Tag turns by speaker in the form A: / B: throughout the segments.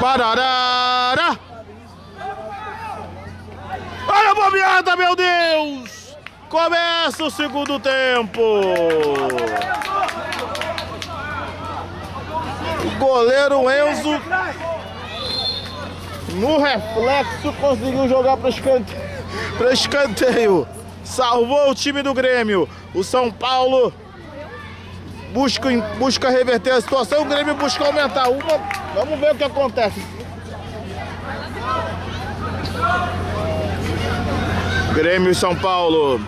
A: Pararara! Olha a bobeada, meu Deus! Começa o segundo tempo! O goleiro Enzo, no reflexo, conseguiu jogar para escanteio, escanteio. Salvou o time do Grêmio. O São Paulo busca, busca reverter a situação, o Grêmio busca aumentar uma. Vamos ver o que acontece. Grêmio São Paulo.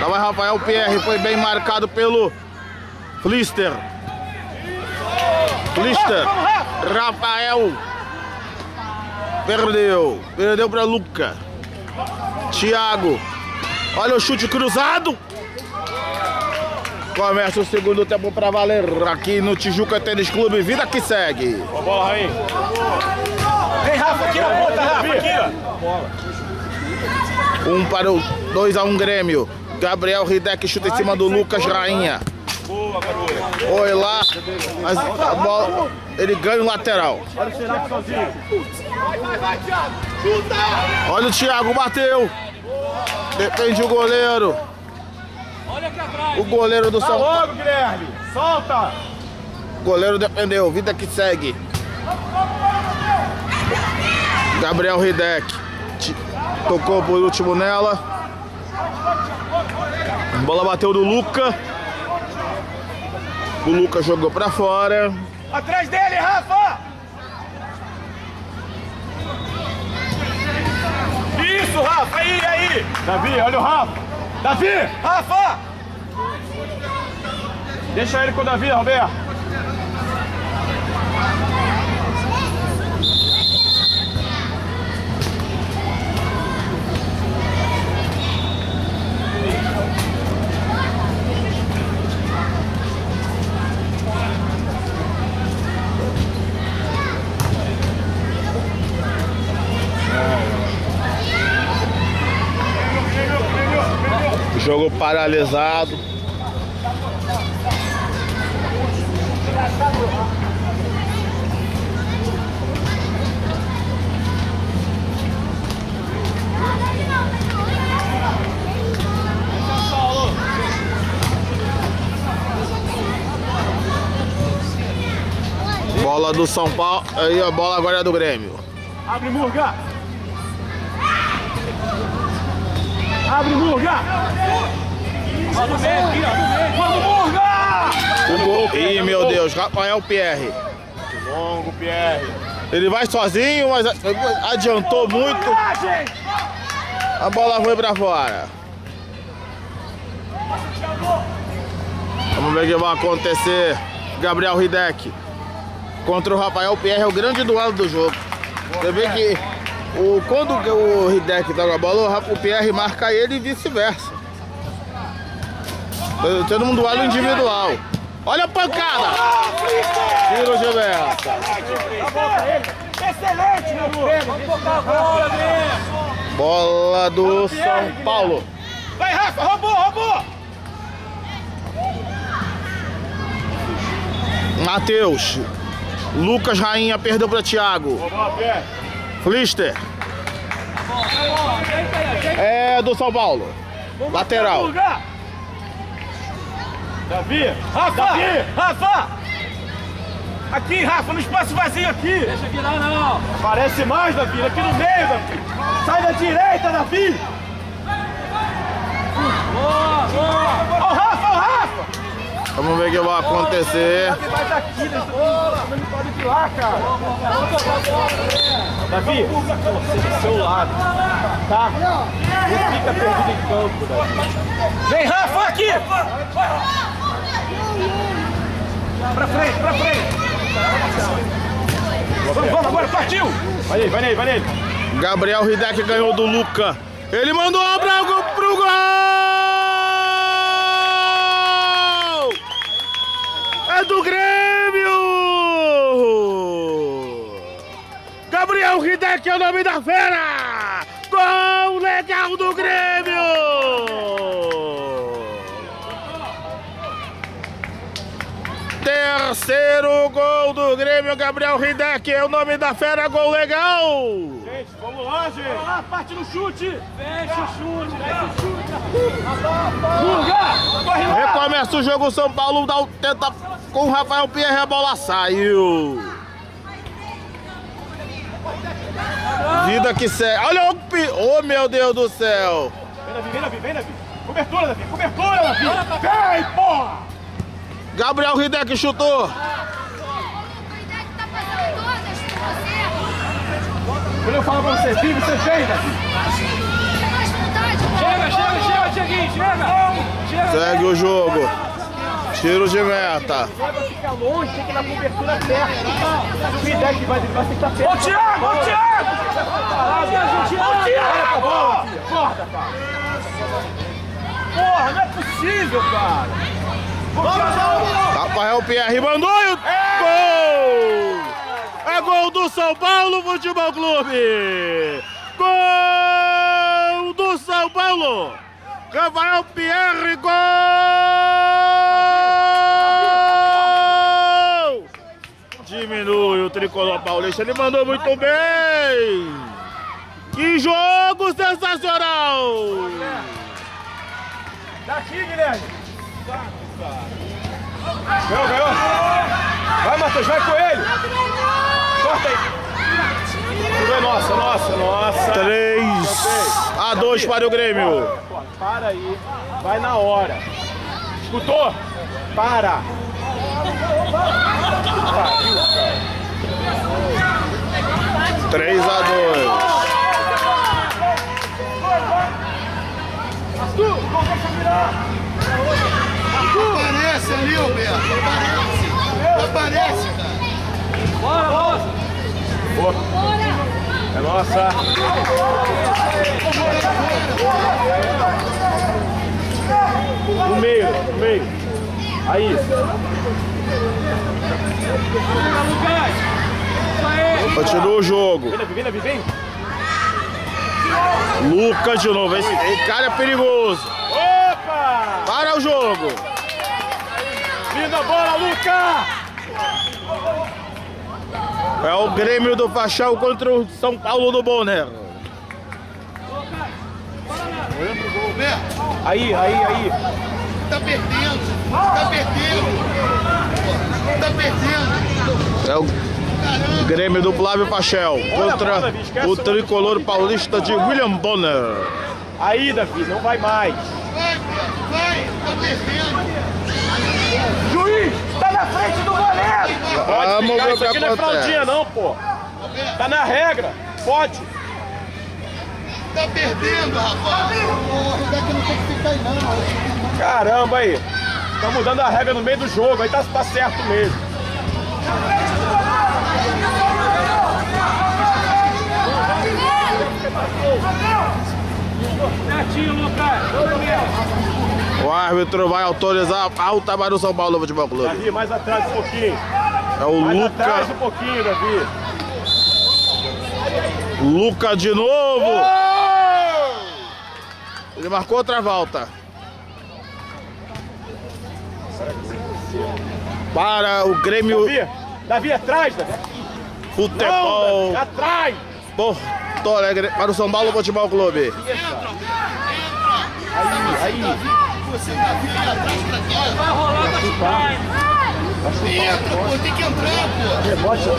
A: Lá vai Rafael Pierre, foi bem marcado pelo Flister. Flister. Rafael. Perdeu. Perdeu para Luca. Thiago. Olha o chute cruzado. Começa o segundo tempo para valer aqui no Tijuca Tênis Clube. Vida que segue.
B: Boa bola, Raí. Vem, Rafa, aqui na ponta, Rafa, aqui. Bola.
A: Um para o 2 a 1 um Grêmio. Gabriel Ridek chuta em cima do Lucas Rainha.
B: Boa, garoto.
A: Foi lá. Mas a bola, ele ganha o lateral.
B: Olha o Xerac sozinho.
C: Vai, vai, vai, Thiago. Chuta!
A: Olha o Thiago, bateu. Depende o goleiro.
B: Olha aqui atrás.
A: O goleiro do
B: Tá
A: São Paulo.
B: logo, Guilherme. Solta.
A: O goleiro defendeu. Vida que segue. Gabriel Ridek. Tocou por último nela. A bola bateu do Luca. O Luca jogou pra fora.
B: Atrás dele, Rafa. Isso, Rafa. Aí, aí. Davi, olha o Rafa. Davi. Rafa. Deixa ele com o Davi, Roberto.
A: Jogo paralisado. Bola do São Paulo. Aí a bola agora é do Grêmio.
B: Abre, Murga. Abre, Murga. Ó, no meio aqui, ó, no meio. Vamos, Murga!
A: O gol. Ih, meu Deus, Rafael Pierre.
B: Longo, Pierre.
A: Ele vai sozinho, mas adiantou muito. A bola foi pra fora. Vamos ver o que vai acontecer. Gabriel Hidek contra o Rafael Pierre é o grande duelo do jogo. Você vê que o, quando o Hidek toca a bola, o Pierre marca ele e vice-versa. Tá Tendo um duelo individual. Olha a pancada! Tiro Gilberto.
B: Excelente, meu a bola,
A: do São Paulo.
B: Vai, Rafa, roubou, roubou.
A: Matheus. Lucas Rainha perdeu para Thiago. Flister. É do São Paulo. Lateral.
B: Davi. Rafa. Davi. Rafa. Aqui, Rafa, no espaço vazio aqui. Deixa virar, não. Aparece mais, Davi. Aqui no meio, Davi. Sai da direita, Davi. Boa.
A: Vamos ver o que vai acontecer.
B: Vai. Davi, você do seu lado, tá? Não fica perdido em campo, Davi. Vem, Rafa, aqui! Pra frente, pra frente! Vamos, vamos, agora partiu! Vai nele, vai nele, vai nele!
A: Gabriel Hidek ganhou do Luca. Ele mandou a bola pro gol! É do Grêmio! Gabriel Hidek é o nome da fera! Gol legal do Grêmio! Terceiro gol do Grêmio, Gabriel Ridek. É o nome da fera, gol legal.
B: Gente, vamos lá, gente. Vamos lá, parte no chute. Fecha o chute, fecha o chute.
A: Recomeça o jogo, São Paulo dá o, tenta com o Rafael Pierre, a bola saiu. Vida que segue. Olha o... pi- Oh, meu Deus do céu.
B: Vem, Davi, vem, Davi, vem, Davi. Cobertura, Davi, cobertura, Davi. Vem, porra.
A: Gabriel Ridek chutou.
D: Tá
B: Quando eu falo pra você, vir, você
D: pô.
E: Chega, chega, chega, Tiaguinho, chega! Chega!
A: Segue o jogo. Tiro de meta.
B: Fica longe, tem que dar cobertura perto. O Videc vai, vai ter que estar perto.
E: Ô, Thiago, ô, Thiago!
B: Ô, Thiago! Acorda, cara. Porra, não é possível, cara.
A: Rafael Pierre mandou e o gol! É gol do São Paulo Futebol Clube! Gol do São Paulo! Rafael Pierre, gol! O tricolor paulista, ele mandou muito bem! Que jogo sensacional!
B: Daqui, Guilherme. Ganhou, ganhou. Vai, Matheus, vai com ele. Corta aí. Nossa, nossa, nossa.
A: 3 a 2 para o Grêmio.
B: Para aí. Vai na hora. Escutou? Para. Pariu, cara.
A: 3 a 2.
B: Arthur, não deixa virar.
C: Aparece ali, Alberto. Aparece. Aparece, cara.
E: Bora, moça!
B: É nossa. No meio, no meio. Aí.
E: Lucas!
A: Continua o jogo. Lucas de novo. Esse, cara é perigoso.
B: Opa!
A: Para o jogo.
B: Linda bola, Luca!
A: É o Grêmio do Fachal contra o São Paulo do Bonner.
B: Aí, aí, aí.
C: tá perdendo. Tá perdendo. Tá perdendo.
A: É o. Grêmio do Flávio Pachel contra o tricolor paulista de William Bonner.
B: Aí, Davi, não vai mais.
C: Vai, vai. Tá perdendo.
B: Juiz, tá na frente do goleiro. Pode
A: Vamos
B: isso aqui não é fraldinha não, pô. Tá na regra. Pode.
C: Tá perdendo, rapaz. O Rebeca não tem que ficar aí, não.
B: Caramba aí. Tá mudando a regra no meio do jogo, aí tá, tá certo mesmo.
E: Certinho, Lucas!
A: O árbitro vai autorizar alta para o São Paulo Futebol Clube.
B: Davi, mais atrás um pouquinho.
A: É o
B: Mais atrás
A: Luca.
B: um pouquinho, Davi.
A: Luca de novo. Ele marcou outra volta. Para o Grêmio
B: Davi, Davi atrás, Davi. Não,
A: Futebol
B: Davi, atrás.
A: Porto Alegre para o São Paulo Futebol Clube.
B: Aí, aí.
C: Você tá vindo atrás pra quê?
E: Vai rolar as trás!
C: Entra, pô. Tem que entrar, pô.
B: Rebote. Não,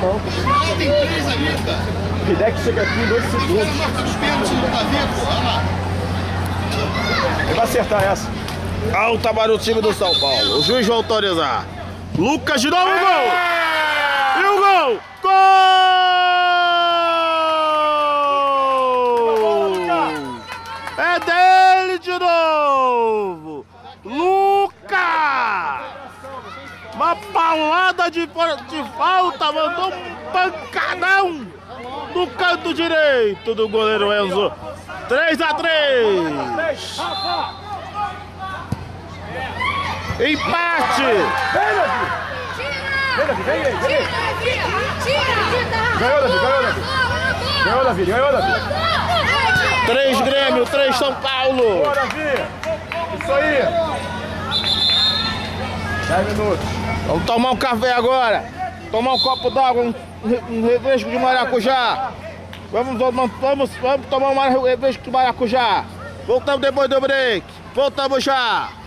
B: não.
C: Não, tem três ali, cara.
B: O Hidek chega aqui em dois segundos.
C: marca dos pênaltis no Davi, pô. Olha lá.
B: Ele vai acertar essa.
A: Alta para o time do São Paulo. O juiz vai autorizar. Lucas de novo, gol! E o gol! Gol! É dele de novo! Lucas! Uma paulada de, de falta, mandou um pancadão no canto direito do goleiro Enzo. 3 a 3 Empate!
B: Vem, vem, vem. Ganhou, Davi, ganhou, Davi. Ganhou, Davi, ganhou, Davi.
A: Três Grêmio, três São Paulo.
B: Boa, Davi. Isso aí. 10 minutos.
A: Vamos tomar um café agora. Tomar um copo d'água, um, um refresco de maracujá. Vamos, vamos, vamos, vamos tomar um refresco de maracujá. Voltamos depois do break. Voltamos já.